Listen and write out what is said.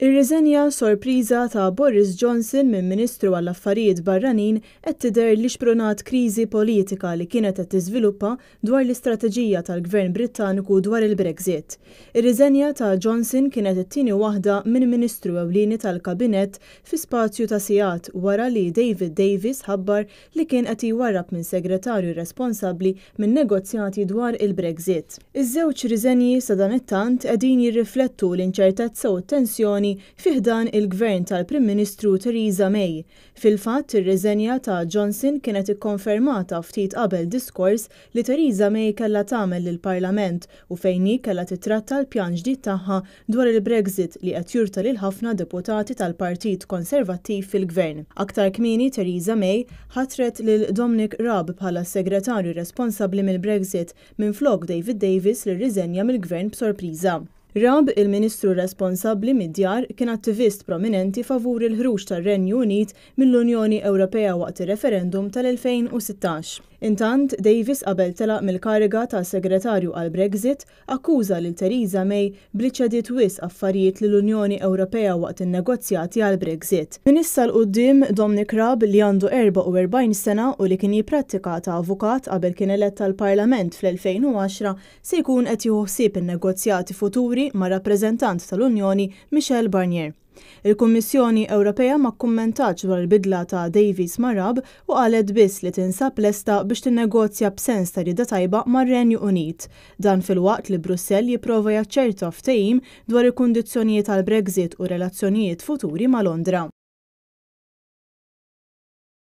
Ir-riżenja sorpriża ta' Boris Johnson minn Ministru għall-Affarijiet Barranin qed tidher li xprunat kriżi politika li kienet qed tiżviluppa dwar l-istrateġija tal-Gvern Brittaniku dwar il-Brexit. Ir-riżenja ta' Johnson kienet it-tieni waħda minn Ministru ewlieni tal-Kabinett fi spazju ta' sigħat wara li David Davis ħabbar li kien qed jwarrab minn segretarju responsabbli min-negozjati dwar il-Brexit. Iż-żewġ riżenji sadanittant qegħdin jirriflettu l-inċertezza u t-tensjoni fi ħdan il-Gvern tal-Prim Ministru Theresa May. Fil-fatt, ir-riżenja ta' Johnson kienet ikkonfermata ftit qabel diskors li Theresa May kellha tagħmel lill-Parlament u fejn hi kellha tittratta l-pjan ġdid tagħha dwar il-Brexit li qed jurta lil ħafna deputati tal-Partit Konservattiv fil-Gvern. Aktar kmieni Theresa May ħatret lil Domnic Raab bħala s-Segretarju responsabbli mill-Brexit minflok David Davis li rriżenja mill-Gvern b'sorpriża. Raab, il-Ministru responsabbli mid-Djar, kien attivist prominenti favur il-ħruġ tar-Renju Unit mill-Unjoni Ewropea waqt ir-referendum tal-2016. Intant, Davis qabel telaq mill-kariga ta' Segretarju għall-Brexit Akkuża lil Theresa May b'li ċediet wisq affarijiet lill-Unjoni Ewropea waqt in-negozjati għall-Brexit. Minn issa 'l quddiem, Domnic Raab, li għandu 44 sena u li kien jipprattika ta' avukat qabel kien elett għall-Parlament fl-2010, se jkun qed jieħu ħsieb in-negozjati futuri mar-rappreżentant tal-Unjoni, Michel Barnier. Il-Kummissjoni Ewropea ma kkummentatx dwar il-bidla ta' Davies ma' Raab u qalet biss li tinsab lesta biex tinnegozja b'sens ta' rieda tajba mar-Renju Unit. Dan filwaqt li Brussell jipprova jaċċerta ftehim dwar il-kundizzjonijiet għall-Brexit u r-relazzjonijiet futuri ma' Londra.